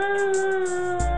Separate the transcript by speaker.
Speaker 1: nữa